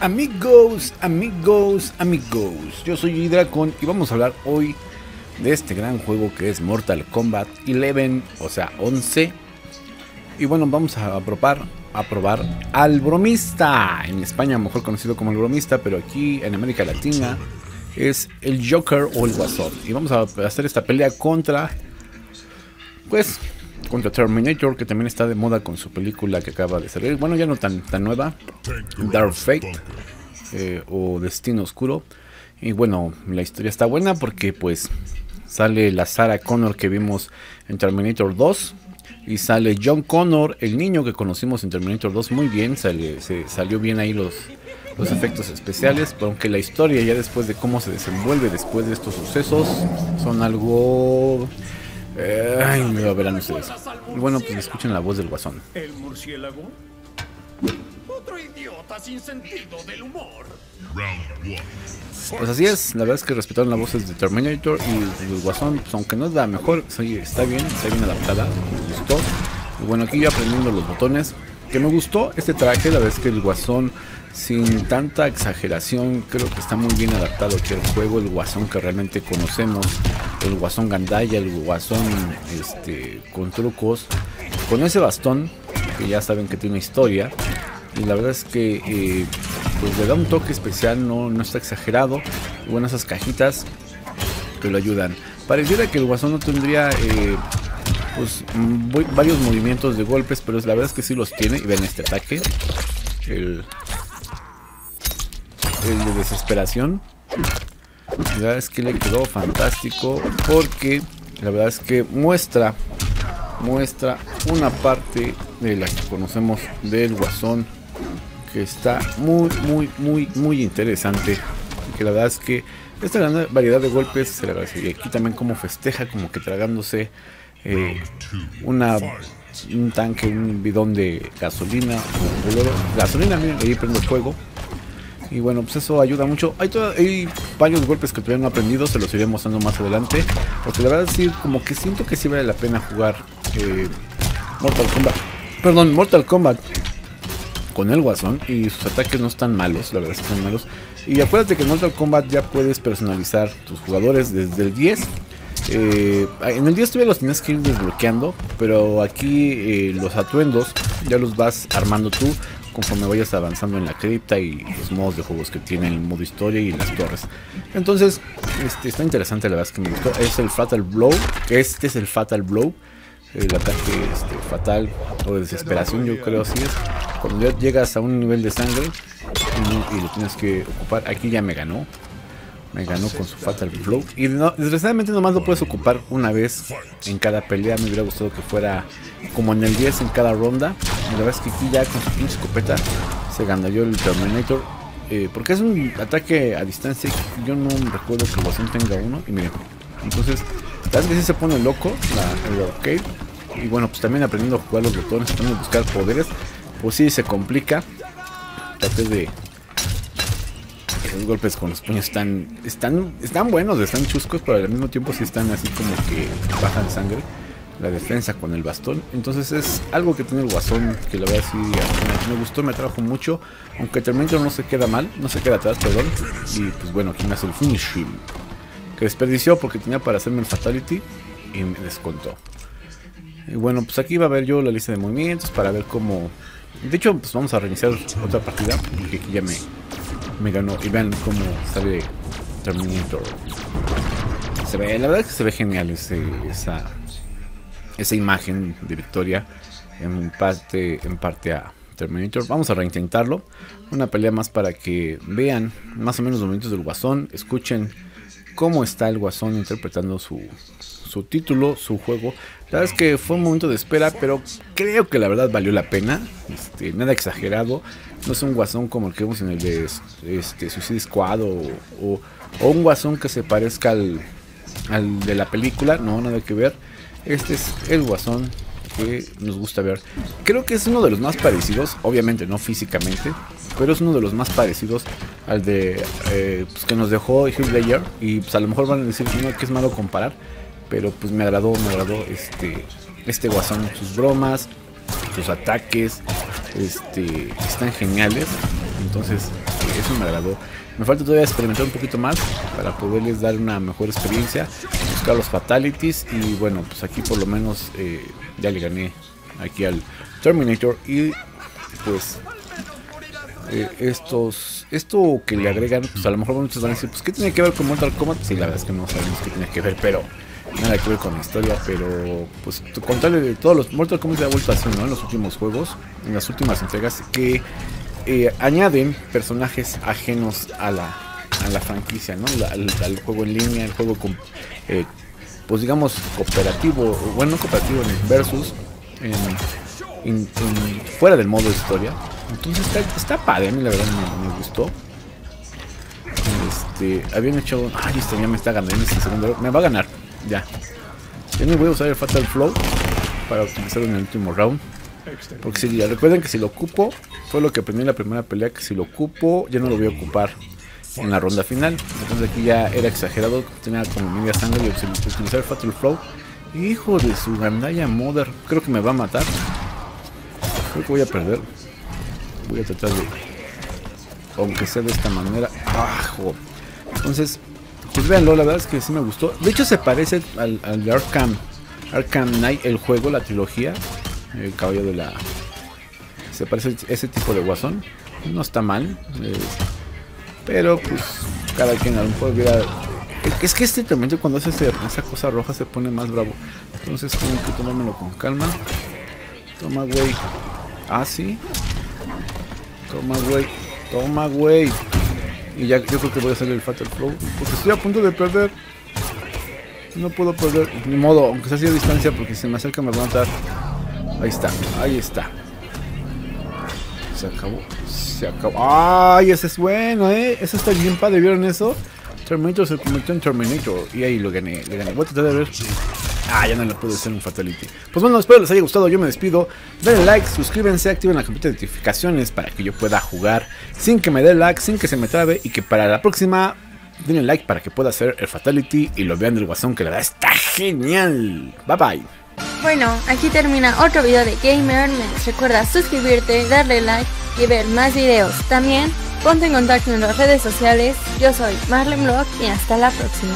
Amigos, amigos, amigos, yo soy Dracon y vamos a hablar hoy de este gran juego que es Mortal Kombat 11, o sea 11. Y bueno, vamos a probar, a probar al bromista, en España mejor conocido como el bromista, pero aquí en América Latina es el Joker o el Guasón. Y vamos a hacer esta pelea contra, pues, contra Terminator, que también está de moda con su película que acaba de salir. Bueno, ya no tan, tan nueva, Dark Fate eh, o Destino Oscuro. Y bueno, la historia está buena porque pues sale la Sarah Connor que vimos en Terminator 2. Y sale John Connor, el niño que conocimos en Terminator 2 muy bien. Sale, se salió bien ahí los, los efectos especiales. Aunque la historia ya después de cómo se desenvuelve después de estos sucesos son algo ay, me lo verán ustedes. Bueno, pues escuchen la voz del guasón. ¿El murciélago? Otro idiota sin sentido del humor. Pues así es, la verdad es que respetaron las voces de Terminator y el guasón, pues aunque no es la mejor, sí, está bien, está bien adaptada, me gustó. Y bueno, aquí yo aprendiendo los botones, que me gustó este traje, la verdad es que el guasón sin tanta exageración, creo que está muy bien adaptado aquí al juego, el guasón que realmente conocemos, el guasón gandaya, el guasón este, con trucos, con ese bastón, que ya saben que tiene historia, y la verdad es que eh, pues le da un toque especial, no, no está exagerado, y bueno, esas cajitas que lo ayudan. Pareciera que el guasón no tendría... Eh, pues varios movimientos de golpes, pero la verdad es que sí los tiene. Y ven este ataque. El, el de desesperación. La verdad es que le quedó fantástico porque la verdad es que muestra muestra una parte de la que conocemos del guasón que está muy muy muy muy interesante que la verdad es que esta gran variedad de golpes se le agradece y aquí también como festeja como que tragándose eh, una un tanque un bidón de gasolina gasolina miren ahí prendo fuego y bueno, pues eso ayuda mucho. Hay, hay varios golpes que todavía no he aprendido, se los iré mostrando más adelante. Porque la verdad sí, como que siento que sí vale la pena jugar eh, Mortal Kombat. Perdón, Mortal Kombat con el Guasón. Y sus ataques no están malos, la verdad están malos. Y acuérdate que en Mortal Kombat ya puedes personalizar tus jugadores desde el 10. Eh, en el 10 todavía los tienes que ir desbloqueando, pero aquí eh, los atuendos ya los vas armando tú conforme vayas avanzando en la cripta y los modos de juegos que tiene el modo historia y las torres. Entonces, este, está interesante la verdad es que me gustó. Es el Fatal Blow. Este es el Fatal Blow. El ataque este, fatal o de desesperación, yo creo así es. Cuando ya llegas a un nivel de sangre y, lo tienes que ocupar, aquí ya me ganó me ganó con su Fatal Blow. Y no, desgraciadamente nomás lo puedes ocupar una vez en cada pelea. Me hubiera gustado que fuera como en el 10 en cada ronda. la verdad es que aquí ya con su pinche escopeta se ganó yo el Terminator. Eh, porque es un ataque a distancia. Yo no recuerdo que Guasón tenga uno. Y miren, entonces, la verdad que se pone loco la, el arcade. Y bueno, pues también aprendiendo a jugar los botones, tratando de buscar poderes. Pues sí, se complica. Traté de, los golpes con los puños están, están, están buenos, están chuscos, pero al mismo tiempo sí están así como que bajan sangre. La defensa con el bastón. Entonces es algo que tiene el guasón que la verdad sí me, gustó, me atrajo mucho. Aunque Terminator no se queda mal, no se queda atrás, perdón. Y pues bueno, aquí me hace el finishing. Que desperdició porque tenía para hacerme el fatality y me descontó. Y bueno, pues aquí va a ver yo la lista de movimientos para ver cómo... De hecho, pues vamos a reiniciar otra partida, porque aquí ya me, me ganó. Y vean cómo sale Terminator. Se ve, la verdad que se ve genial ese, esa, esa imagen de victoria. En parte, en parte a Terminator. Vamos a reintentarlo. Una pelea más para que vean más o menos los movimientos del guasón. Escuchen cómo está el guasón interpretando su, su título, su juego. La verdad es que fue un momento de espera, pero creo que la verdad valió la pena. Este, nada exagerado. No es un guasón como el que vemos en el de este, Suicide Squad o, un guasón que se parezca al, al de la película. No, nada que ver. Este es el guasón que nos gusta ver. Creo que es uno de los más parecidos, obviamente no físicamente, pero es uno de los más parecidos al de eh, pues, que nos dejó Heath Ledger. Y pues a lo mejor van a decir que es malo comparar pero pues me agradó, me agradó este, este guasón, sus bromas, sus ataques, este, están geniales. Entonces, eso me agradó. Me falta todavía experimentar un poquito más para poderles dar una mejor experiencia, buscar los fatalities y bueno, pues aquí por lo menos eh, ya le gané aquí al Terminator y pues eh, estos esto que le agregan, pues a lo mejor muchos van a decir, pues qué tiene que ver con Mortal Kombat, sí, la verdad es que no sabemos qué tiene que ver, pero nada que ver con la historia, pero pues contarle de todos los Mortal Kombat se ha vuelto así, ¿no? En los últimos juegos, en las últimas entregas, que eh, añaden personajes ajenos a la, a la franquicia, ¿no? al, juego en línea, el juego eh, pues digamos, cooperativo, bueno, no cooperativo, en versus, en, fuera del modo historia. Entonces está, está padre, a mí la verdad me, gustó. Este, habían hecho. Ay, esto ya me está ganando este segundo. Me va a ganar. Ya. Ya ni voy a usar el Fatal Flow para utilizarlo en el último round. Porque si recuerden que si lo ocupo, fue lo que aprendí en la primera pelea, que si lo ocupo, ya no lo voy a ocupar en la ronda final. Entonces aquí ya era exagerado, tenía como media sangre y utilizar Fatal Flow. Hijo de su gandalla Mother, creo que me va a matar. Creo que voy a perder. Voy a tratar de... Aunque sea de esta manera. ¡Ah, Entonces, pues véanlo, la verdad es que sí me gustó. De hecho se parece al, al de Arkham, Arkham Knight, el juego, la trilogía. El caballo de la... Se parece a ese tipo de guasón. No está mal. Eh, pero pues cada quien a lo mejor hubiera... Es que este momento cuando hace esa cosa roja se pone más bravo. Entonces tengo que tomármelo con calma. Toma, güey. Ah, sí. Toma, güey. Toma, güey. Y ya yo creo que voy a hacer el Fatal Flow. Porque estoy a punto de perder. No puedo perder. Ni modo, aunque sea así a distancia, porque si me acerca me va a matar. Ahí está, ahí está. Se acabó. Se acabó. ¡Ay! Ese es bueno, ¿eh? Eso está bien padre. ¿Vieron eso? Terminator se convirtió en Terminator. Y ahí lo gané. Le gané. Voy a tratar de ver. Ah, ya no le pude hacer un Fatality. Pues bueno, espero les haya gustado. Yo me despido. Denle like, suscríbanse, activen la campita de notificaciones para que yo pueda jugar sin que me dé lag, sin que se me trabe. Y que para la próxima denle like para que pueda hacer el Fatality y lo vean del guasón que la verdad está genial. Bye bye. Bueno, aquí termina otro video de Gamer Recuerda suscribirte, darle like y ver más videos. También ponte en contacto en las redes sociales. Yo soy Marlene Vlog y hasta la próxima.